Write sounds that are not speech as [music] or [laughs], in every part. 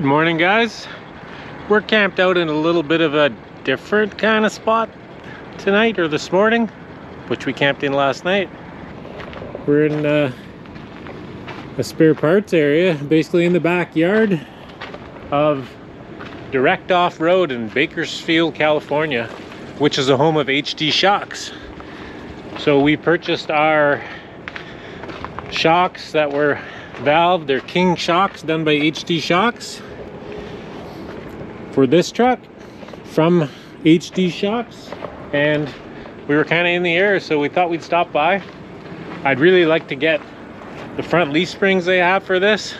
Good morning guys. We're camped out in a little bit of a different kind of spot tonight or this morning, which we camped in last night. We're in uh, a spare parts area, basically in the backyard of Direct Off Road in Bakersfield, California, which is the home of HD Shocks. So we purchased our shocks that were valve. They're King shocks done by HD Shocks for this truck from HD Shocks. And we were kind of in the air, so we thought we'd stop by. I'd really like to get the front leaf springs they have for this.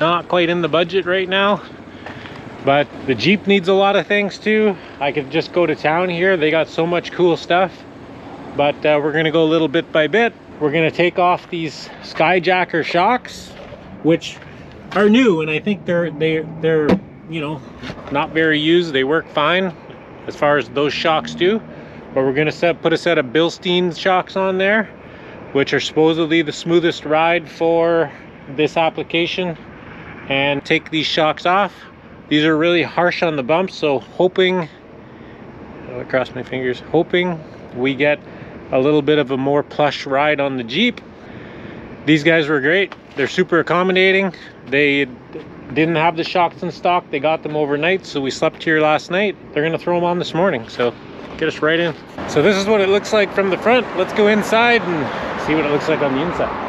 Not quite in the budget right now, but the Jeep needs a lot of things too. I could just go to town here. They got so much cool stuff, but uh, we're gonna go a little bit by bit. We're gonna take off these Skyjacker shocks which are new and I think they're they they're you know not very used. They work fine as far as those shocks do. But we're gonna set put a set of Bilstein shocks on there which are supposedly the smoothest ride for this application. And take these shocks off. These are really harsh on the bumps so hoping oh, across my fingers hoping we get a little bit of a more plush ride on the Jeep. These guys were great. They're super accommodating. They didn't have the shocks in stock they got them overnight so we slept here last night they're gonna throw them on this morning so get us right in so this is what it looks like from the front let's go inside and see what it looks like on the inside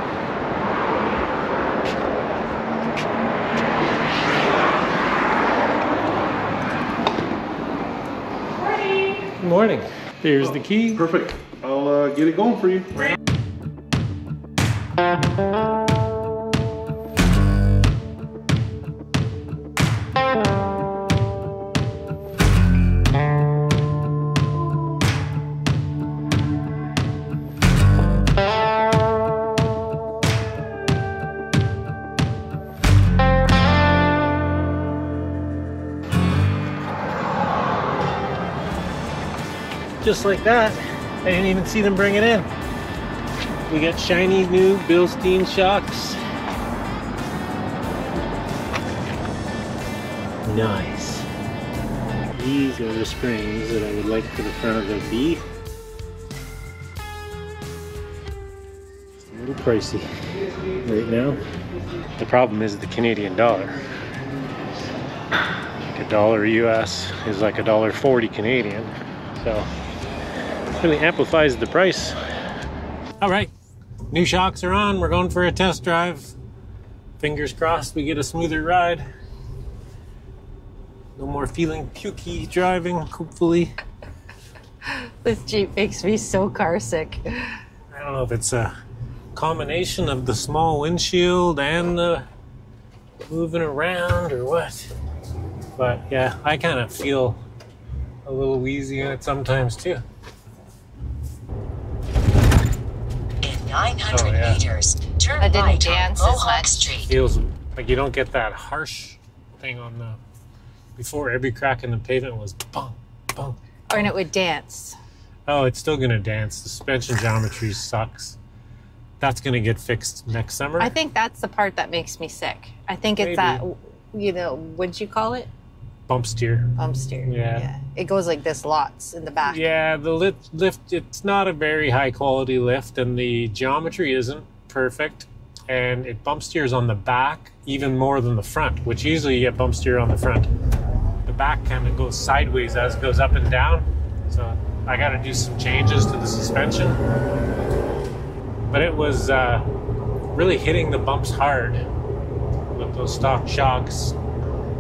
Good morning. Here's the key. Perfect. I'll uh, get it going for you. Just like that. I didn't even see them bring it in. We got shiny new Bilstein shocks. Nice. These are the springs that I would like for the front of the B. Little pricey right now. The problem is the Canadian dollar. Like a dollar US is like a dollar 40 Canadian. So really amplifies the price. All right, new shocks are on. We're going for a test drive. Fingers crossed we get a smoother ride. No more feeling pukey driving, hopefully. This Jeep makes me so car sick. I don't know if it's a combination of the small windshield and the moving around or what. But yeah, I kind of feel a little wheezy in it sometimes too. 900 Oh, yeah. meters. Turn I didn't right dance on as Mohawk much. Street. feels like you don't get that harsh thing on the before every crack in the pavement was bump, bump. Or and it would dance. oh it's still gonna dance suspension geometry sucks that's gonna get fixed next summer I think that's the part that makes me sick. I think it's that, you know, what'd you call it? Bump steer Bump steer. Yeah. It goes like this lots in the back. yeah the lift lift it's not a very high quality lift and the geometry isn't perfect and it bump steers on the back even more than the front which usually you get bump steer on the front the back kind of goes sideways as it goes up and down so i got to do some changes to the suspension but it was uh, really hitting the bumps hard with those stock shocks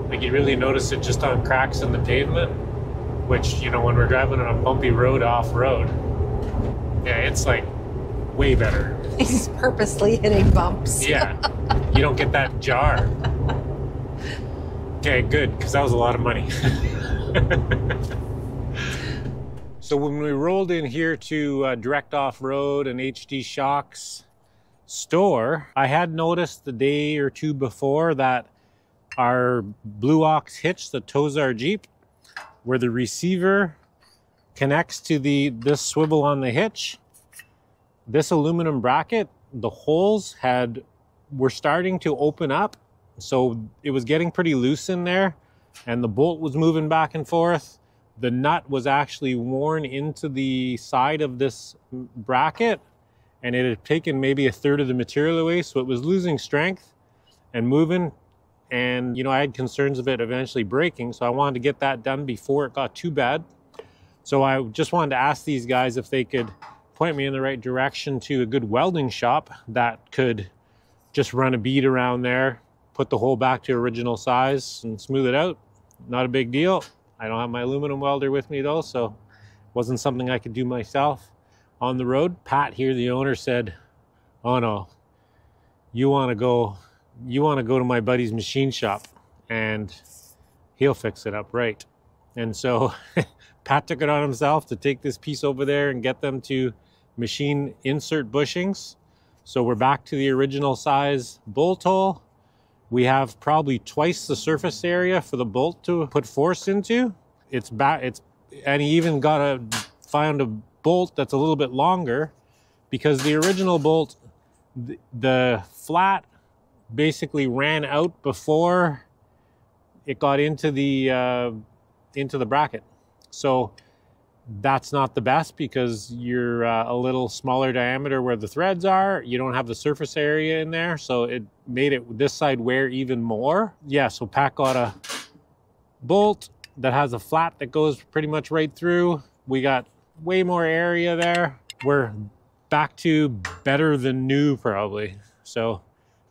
like you really notice it just on cracks in the pavement which you know when we're driving on a bumpy road off road yeah it's like way better. [laughs] He's purposely hitting bumps. yeah. You don't get that jar. Okay good because that was a lot of money. [laughs] So when we rolled in here to uh, direct off road and hd shocks store i had noticed the day or two before that our blue ox hitch that tows jeep where the receiver connects to the this swivel on the hitch this aluminum bracket the holes had were starting to open up So it was getting pretty loose in there, and the bolt was moving back and forth. The nut was actually worn into the side of this bracket, and it had taken maybe a third of the material away, so it was losing strength and moving. And you know, I had concerns of it eventually breaking, so I wanted to get that done before it got too bad. So I just wanted to ask these guys if they could point me in the right direction to a good welding shop that could just run a bead around there, put the hole back to original size and smooth it out. Not a big deal. I don't have my aluminum welder with me though, so it wasn't something I could do myself on the road. Pat here, the owner, said, "Oh no, you want to go, you want to go to my buddy's machine shop, and he'll fix it up right." And so [laughs] Pat took it on himself to take this piece over there and get them to machine insert bushings. So we're back to the original size bolt hole. We have probably twice the surface area for the bolt to put force into. It's back, it's, and he even got a, found a bolt that's a little bit longer because the original bolt, the, the flat basically ran out before it got into the, uh, into the bracket. So that's not the best because you're uh, a little smaller diameter where the threads are. You don't have the surface area in there, so it made it this side wear even more. Yeah, so Pat got a bolt that has a flat that goes pretty much right through. We got way more area there. We're back to better than new probably. So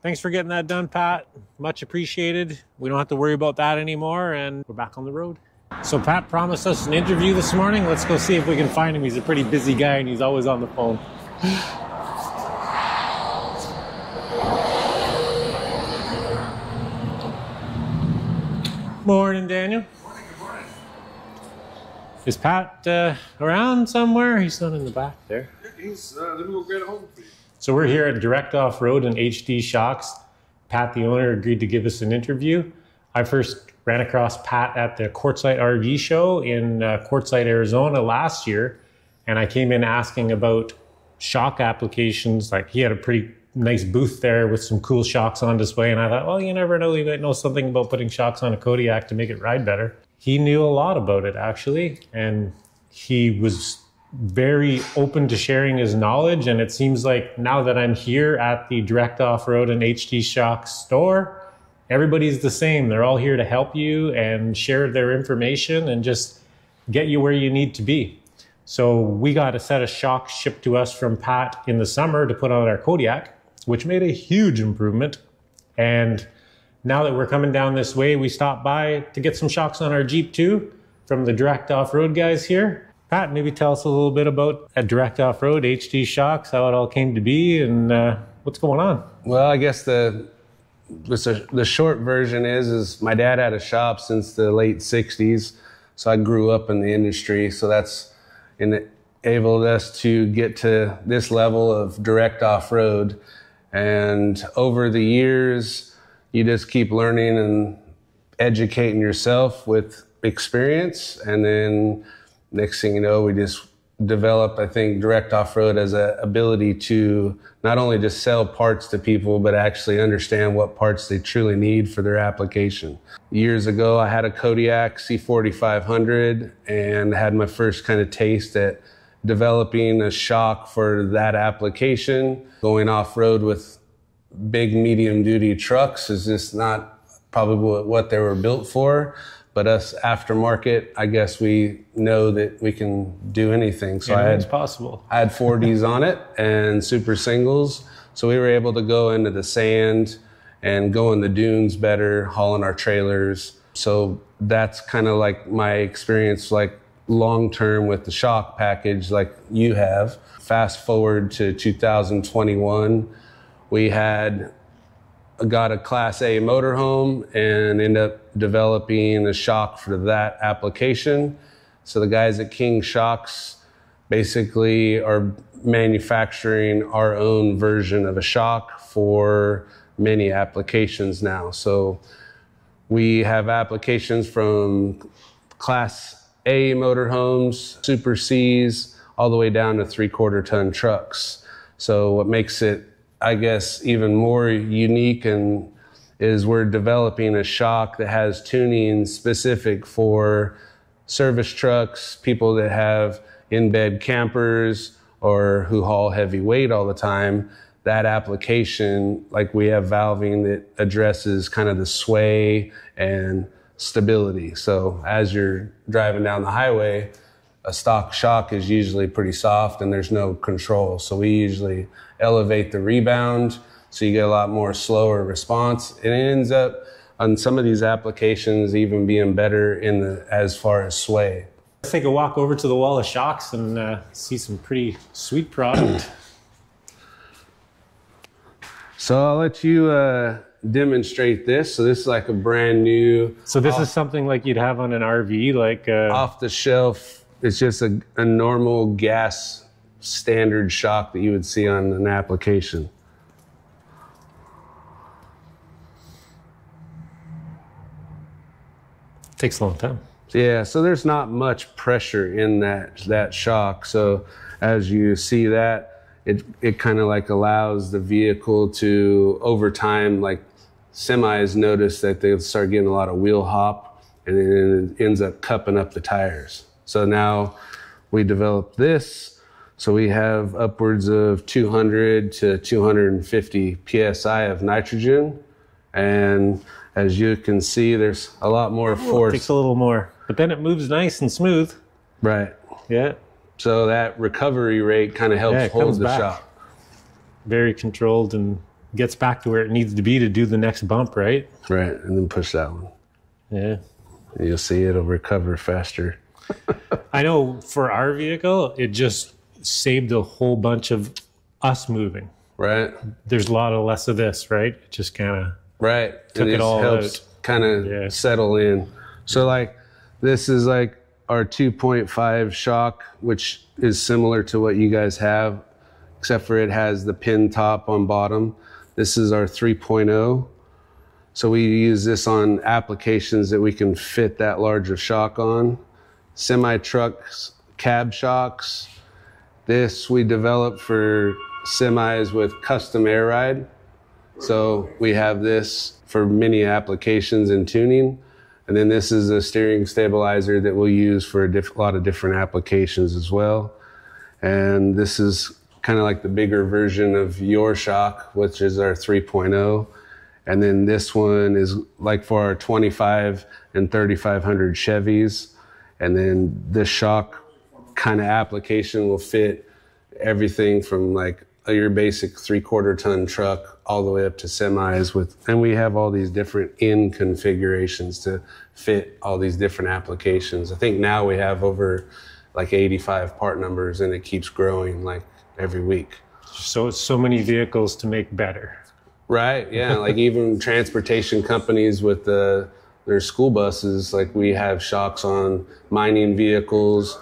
thanks for getting that done, Pat. Much appreciated. We don't have to worry about that anymore and we're back on the road. So Pat promised us an interview this morning. Let's go see if we can find him. He's a pretty busy guy and he's always on the phone. Morning, Daniel. Morning, good morning. Is Pat uh, around somewhere? He's not in the back there. He's, uh, let me go get home for you. So we're here at Direct Off Road and HD Shocks. Pat, the owner, agreed to give us an interview. I first ran across Pat at the Quartzsite RV show in uh, Quartzsite, Arizona last year, and I came in asking about shock applications. Like he had a pretty nice booth there with some cool shocks on display, and I thought, well, you never know, you might know something about putting shocks on a Kodiak to make it ride better. He knew a lot about it actually, and he was very open to sharing his knowledge. And it seems like now that I'm here at the Direct Off Road and HD Shock store, everybody's the same. They're all here to help you and share their information and just get you where you need to be. So we got a set of shocks shipped to us from Pat in the summer to put on our Kodiak, which made a huge improvement. And now that we're coming down this way, we stopped by to get some shocks on our Jeep too from the Direct Off Road guys here. Pat, maybe tell us a little bit about at Direct Off Road, HD Shocks, how it all came to be, and uh, what's going on. Well, I guess the the the short version is is my dad had a shop since the late '60s, so I grew up in the industry. So that's enabled us to get to this level of direct off road. And over the years, you just keep learning and educating yourself with experience, and then next thing you know, we just develop, I think, direct off road as an ability to not only just sell parts to people, but actually understand what parts they truly need for their application. Years ago, I had a Kodiak C4500 and had my first kind of taste at developing a shock for that application. Going off road with big, medium duty trucks is just not probably what they were built for. But us aftermarket, I guess we know that we can do anything. So I Anything's had possible. I had 4Ds [laughs] on it and super singles. So we were able to go into the sand and go in the dunes better, hauling our trailers. So that's kind of like my experience, like long term with the shock package, like you have. Fast forward to 2021, we had got a Class A motorhome and ended up developing a shock for that application. So the guys at King Shocks basically are manufacturing our own version of a shock for many applications now. So we have applications from Class A motorhomes, Super Cs, all the way down to three quarter ton trucks. So what makes it I guess, even more unique and is we're developing a shock that has tuning specific for service trucks, people that have in bed campers or who haul heavy weight all the time. That application, like we have valving that addresses kind of the sway and stability. So as you're driving down the highway, a stock shock is usually pretty soft and there's no control. So we usually elevate the rebound so you get a lot more slower response. And it ends up on some of these applications even being better in the as far as sway. Let's take a walk over to the wall of shocks and uh, see some pretty sweet product. [clears throat] So I'll let you uh, demonstrate this. So this is like a brand new So this is something like you'd have on an RV, like uh, off the shelf. It's just a, a normal gas standard shock that you would see on an application. takes a long time. Yeah, so there's not much pressure in that that shock. So as you see that, it it kind of like allows the vehicle to over time, like semis notice that they start getting a lot of wheel hop, and then it ends up cupping up the tires. So now we developed this. So we have upwards of 200 to 250 psi of nitrogen, and as you can see, there's a lot more force. Takes a little more, but then it moves nice and smooth. Right. Yeah, So that recovery rate kind of helps Yeah, hold the back. shock. very controlled and gets back to where it needs to be to do the next bump, right? Right. And then push that one. Yeah. You'll see it'll recover faster. I know for our vehicle, it just saved a whole bunch of us moving. Right. There's a lot of less of this, right? It just kind of Right. Took it just all helps kind of Yeah. settle in. So like this is like our 2.5 shock, which is similar to what you guys have, except for it has the pin top on bottom. This is our 3.0. So we use this on applications that we can fit that larger shock on. Semi trucks, cab shocks. This we developed for semis with custom air ride. So we have this for many applications and tuning. And then this is a steering stabilizer that we'll use for a diff- lot of different applications as well. And this is kind of like the bigger version of your shock, which is our 3.0. And then this one is like for our 25 and 3500 Chevys. And then this shock kind of application will fit everything from like your basic three quarter ton truck all the way up to semis with and we have all these different in configurations to fit all these different applications i think now we have over like 85 part numbers and it keeps growing like every week so so many vehicles to make better. Right. Yeah. like even transportation companies with the their school buses, like we have shocks on mining vehicles,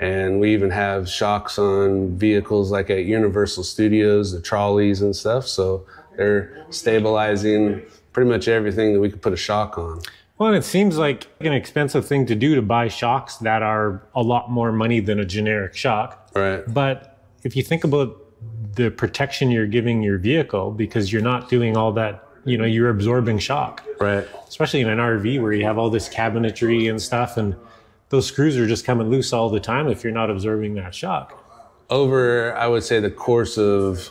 and we even have shocks on vehicles like at Universal Studios, the trolleys and stuff. So they're stabilizing pretty much everything that we could put a shock on. Well, and it seems like an expensive thing to do to buy shocks that are a lot more money than a generic shock. Right. But if you think about the protection you're giving your vehicle, because you're not doing all that, you know, you're absorbing shock, Right. especially in an RV where you have all this cabinetry and stuff, and those screws are just coming loose all the time if you're not absorbing that shock. over i would say the course of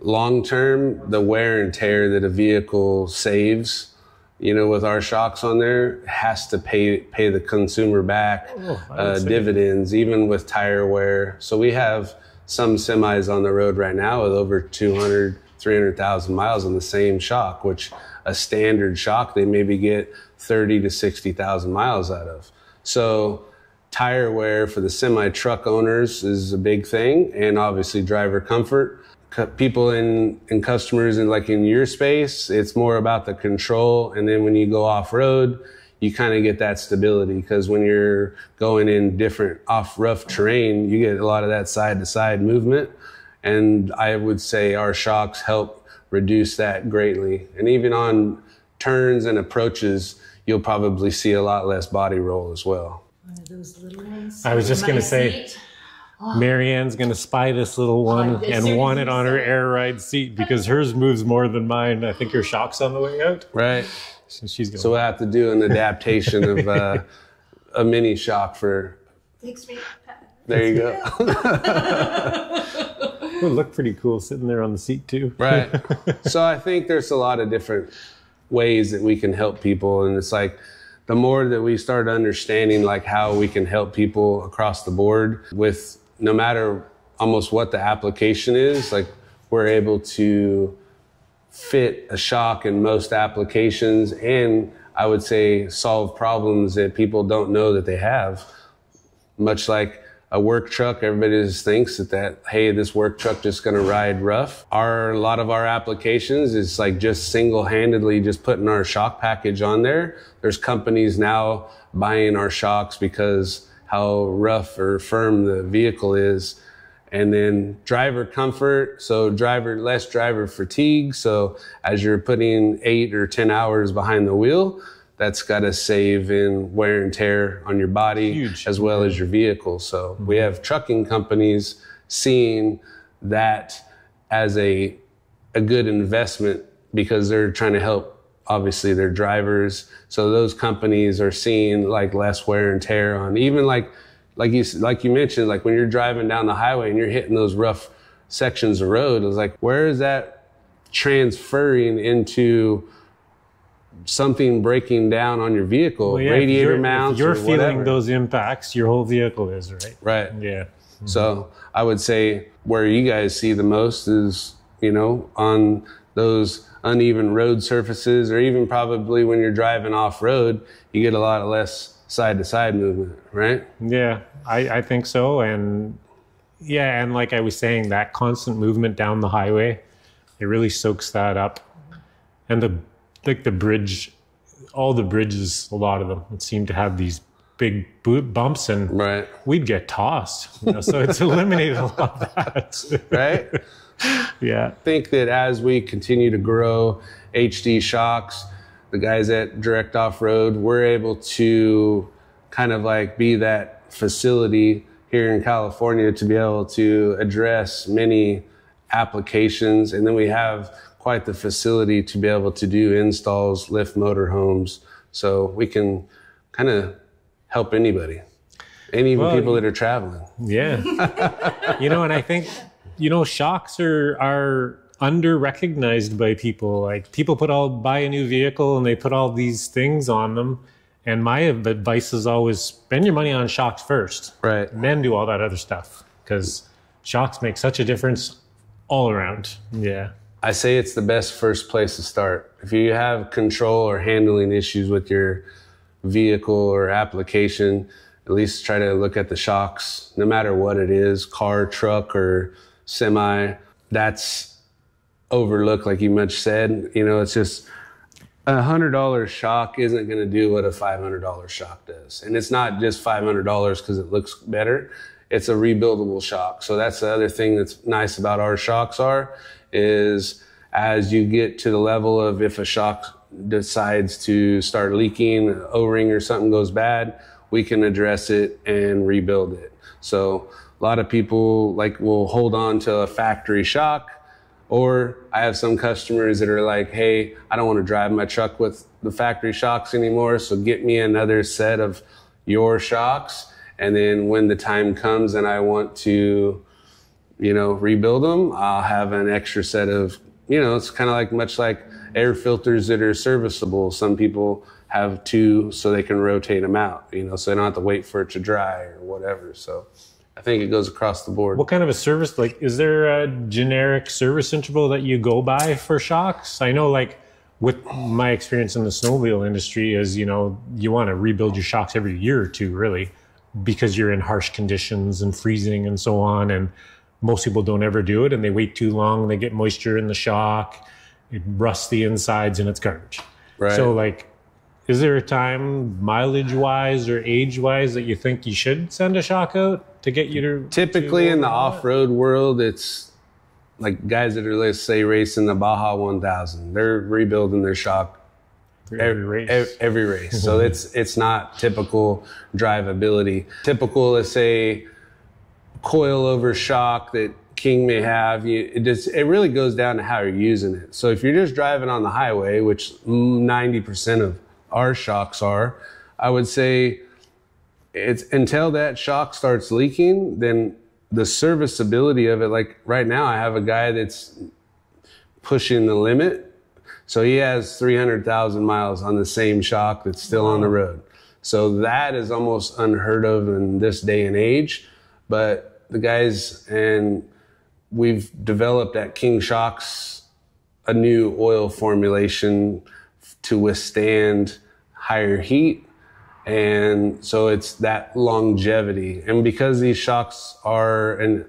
long term the wear and tear that a vehicle saves you know with our shocks on there has to pay pay the consumer back would uh, dividends even with tire wear so we have some semis on the road right now with over 200 300000 miles on the same shock which a standard shock they maybe get 30 to 60000 miles out of. So tire wear for the semi truck owners is a big thing and obviously driver comfort. People in and customers in like in your space it's more about the control and then when you go off road you kind of get that stability because when you're going in different off rough terrain you get a lot of that side to side movement and i would say our shocks help reduce that greatly and even on turns and approaches you'll probably see a lot less body roll as well One of those little ones. I was just gonna say- seat. Marianne's gonna spy this little one Oh, and want it on her air ride seat because hers moves more than mine. I think her shock's on the way out, Right. so she's going. So we'll have to do an adaptation of uh, [laughs] a mini shock for. Takes me. There you go. [laughs] it would look pretty cool sitting there on the seat too. Right. [laughs] so I think there's a lot of different ways that we can help people, and it's like the more that we start understanding like how we can help people across the board with no matter almost what the application is, like we're able to fit a shock in most applications and I would say solve problems that people don't know that they have. Much like a work truck, everybody just thinks that, that hey, this work truck just gonna ride rough. Our a lot of our applications is like just single-handedly just putting our shock package on there. There's companies now buying our shocks because how rough or firm the vehicle is and then driver comfort so driver less driver fatigue so as you're putting eight or ten hours behind the wheel that's got to save in wear and tear on your body Huge. as well as your vehicle. So mm-hmm. we have trucking companies seeing that as a a good investment because they're trying to help obviously their drivers. So those companies are seeing like less wear and tear on even like like you like you mentioned like when you're driving down the highway and you're hitting those rough sections of road it's like where is that transferring into something breaking down on your vehicle Well, yeah, if radiator you're, if mounts You're or feeling whatever. those impacts. Your whole vehicle is right. right Yeah. so I would say where you guys see the most is, you know, on those uneven road surfaces, or even probably when you're driving off road, you get a lot of less side to side movement, right? Yeah, I, I think so. And yeah, and like I was saying, that constant movement down the highway, it really soaks that up. And the like the bridge, all the bridges, a lot of them seem to have these big bumps, and Right. we'd get tossed. You know, so it's [laughs] eliminated a lot of that. [laughs] Right? yeah. think that as we continue to grow HD shocks, the guys at Direct Off Road, we're able to kind of like be that facility here in California to be able to address many applications. And then we have quite the facility to be able to do installs, lift motorhomes. So we can kind of help anybody. And even Well, people that are traveling. Yeah. you know, and I think, you know, shocks are are under recognized by people. Like people put all buy a new vehicle and they put all these things on them. And my advice is always spend your money on shocks first. Right. And then do all that other stuff. Because shocks make such a difference all around. Yeah. I say it's the best first place to start. If you have control or handling issues with your vehicle or application, at least try to look at the shocks, no matter what it is car, truck, or semi. That's overlooked, like you much said. You know, it's just a hundred dollar shock isn't going to do what a five hundred dollar shock does, and it's not just five hundred dollars because it looks better. It's a rebuildable shock. So that's the other thing that's nice about our shocks are is as you get to the level of if a shock decides to start leaking, O-ring or something goes bad, we can address it and rebuild it. So a lot of people like will hold on to a factory shock or I have some customers that are like, hey, I don't want to drive my truck with the factory shocks anymore. So get me another set of your shocks. And then when the time comes and I want to, you know, rebuild them, I'll have an extra set of, you know, it's kind of like much like air filters that are serviceable. Some people have two so they can rotate them out, you know, so they don't have to wait for it to dry or whatever. So I think it goes across the board. What kind of a service? Like, is there a generic service interval that you go by for shocks? I know, like, with my experience in the snowmobile industry, is you know you want to rebuild your shocks every year or two, really, because you're in harsh conditions and freezing and so on. And most people don't ever do it, and they wait too long. They get moisture in the shock, it rusts the insides, and it's garbage. Right. So, like, is there a time, mileage wise or age wise, that you think you should send a shock out to get you to Typically to in the off-road world, it's like guys that are let's say racing the Baja 1000. They're rebuilding their shock every race. ev- every race. so [laughs] it's it's not typical drivability. Typical, let's say coilover shock that King may have. You, it just it really goes down to how you're using it. So if you're just driving on the highway, which 90% of our shocks are, I would say it's until that shock starts leaking, then the serviceability of it. Like right now, I have a guy that's pushing the limit. So he has 300,000 miles on the same shock that's still on the road. So that is almost unheard of in this day and age. But the guys and we've developed at King Shocks a new oil formulation to withstand higher heat. And so it's that longevity. And because these shocks are and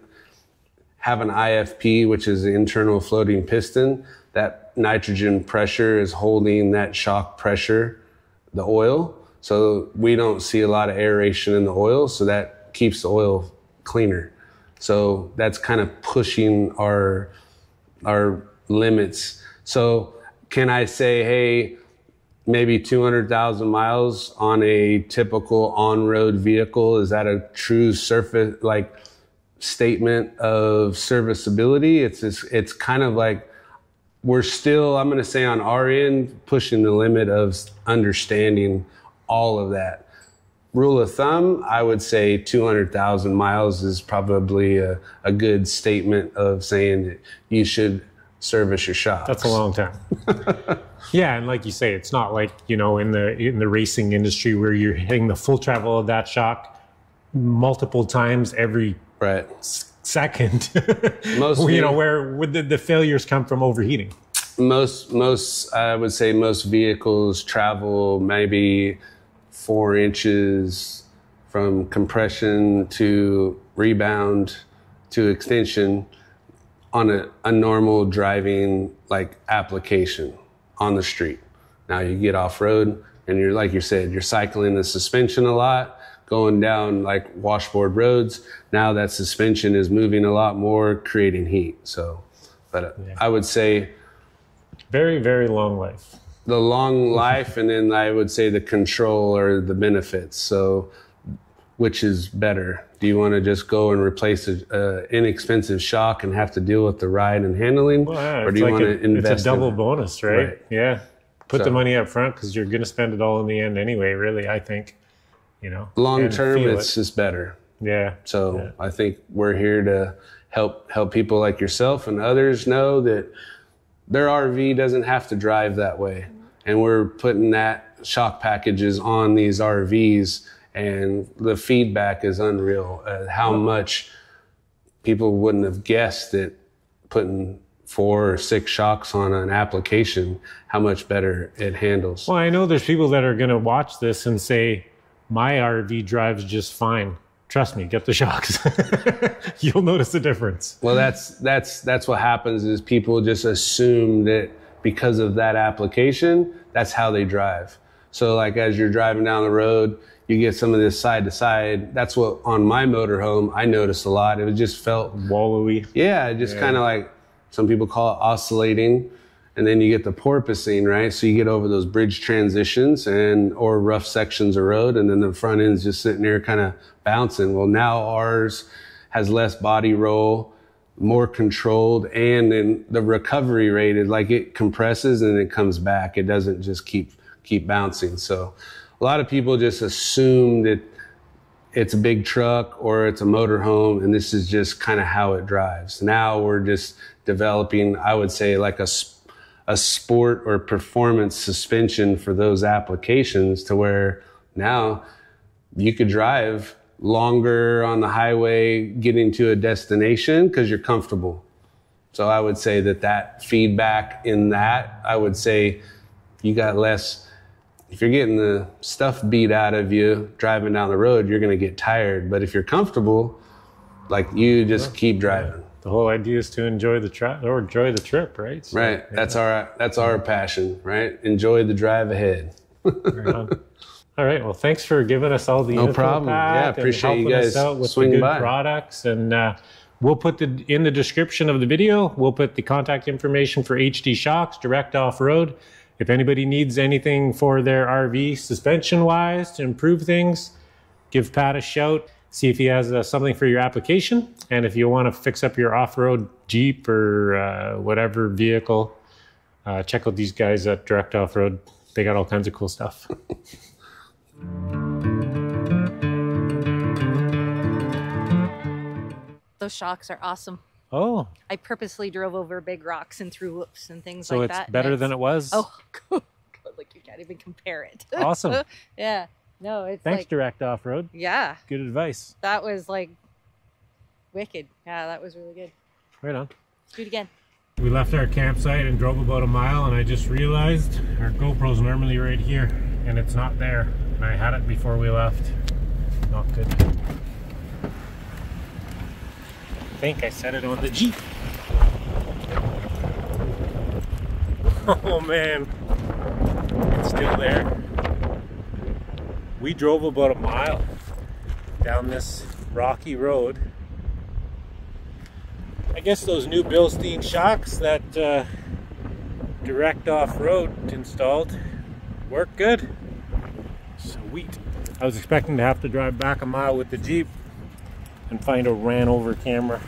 have an IFP, which is the internal floating piston, that nitrogen pressure is holding that shock pressure, the oil. So we don't see a lot of aeration in the oil. So that keeps the oil cleaner. So that's kind of pushing our our limits. So can I say, hey, maybe 200,000 miles on a typical on-road vehicle? Is that a true surface like statement of serviceability? It's just, it's kind of like we're still, I'm going to say on our end, pushing the limit of understanding all of that rule of thumb, I would say 200,000 miles is probably a, a, good statement of saying that you should service your shocks. That's a long time. [laughs] yeah, and like you say, it's not like you know in the in the racing industry where you're hitting the full travel of that shock multiple times every right second. [laughs] most you know where would the, the failures come from overheating. Most most I would say most vehicles travel maybe four inches from compression to rebound to extension on a, a normal driving like application on the street. Now you get off road and you're like you said, you're cycling the suspension a lot, going down like washboard roads. Now that suspension is moving a lot more, creating heat. So, but yeah. I would say very, very long life the long [laughs] life and then I would say the control or the benefits. So which is better? Do you want to just go and replace an uh, inexpensive shock and have to deal with the ride and handling, well, yeah, or do you like want a, to invest? It's a double in bonus, right? right? Yeah, put so, the money up front because you're going to spend it all in the end anyway. Really, I think, you know, long term, it's it. just better. Yeah. So yeah. I think we're here to help help people like yourself and others know that their RV doesn't have to drive that way. And we're putting that shock packages on these RVs, and the feedback is unreal. Uh, how much people wouldn't have guessed that putting four or six shocks on an application, how much better it handles. Well, I know there's people that are going to watch this and say, my RV drives just fine trust me get the [laughs] shocks. [laughs] You'll notice the difference. Well that's that's that's what happens is people just assume that because of that application that's how they drive. So like as you're driving down the road you get some of this side to side. That's what on my motorhome i noticed a lot. It just felt wallowy. Yeah just yeah. kind of like some people call it oscillating and then you get the porpoising, right? So you get over those bridge transitions and or rough sections of road, and then the front end's just sitting there kind of bouncing. Well, now ours has less body roll, more controlled, and then the recovery rate is like it compresses and it comes back. It doesn't just keep keep bouncing. So a lot of people just assume that it's a big truck or it's a motorhome, and this is just kind of how it drives. Now we're just developing, I would say, like a a sport or performance suspension for those applications to where now you could drive longer on the highway getting to a destination because you're comfortable. So I would say that that feedback in that, I would say you got less. If you're getting the stuff beat out of you driving down the road, you're going to get tired. But if you're comfortable, like you just keep driving the whole idea is to enjoy the trip or enjoy the trip, right? So, right. Yeah. That's our that's our passion, right? Enjoy the drive ahead. right all right. Well, thanks for giving us all the no problem. Yeah, appreciate you guys out with swing the good by. products, and uh, we'll put the in the description of the video. We'll put the contact information for HD Shocks Direct Off Road. If anybody needs anything for their RV suspension wise to improve things, give Pat a shout. See if he has uh, something for your application. And if you want to fix up your off-road Jeep or uh, whatever vehicle, uh, check out these guys at Direct Off Road. They got all kinds of cool stuff. Those shocks are awesome. Oh, I purposely drove over big rocks and through whoops and things so like it's that. and better than it was. Oh. [laughs] God, like you can't even compare it. Awesome. [laughs] yeah. No, it's Thanks, like Direct Off Road. yeah, Good advice. that was like wicked. Yeah, that was really good. Right on. Let's do it again. We left our campsite and drove about a mile, and I just realized our GoPro's normally right here, and it's not there. And I had it before we left. Not good. I think I set it on the Jeep. [laughs] Oh man, it's still there. We drove about a mile down this rocky road. I guess those new Bilstein shocks that uh, direct off road installed work good. Sweet. I was expecting to have to drive back a mile with the Jeep and find a ran over camera.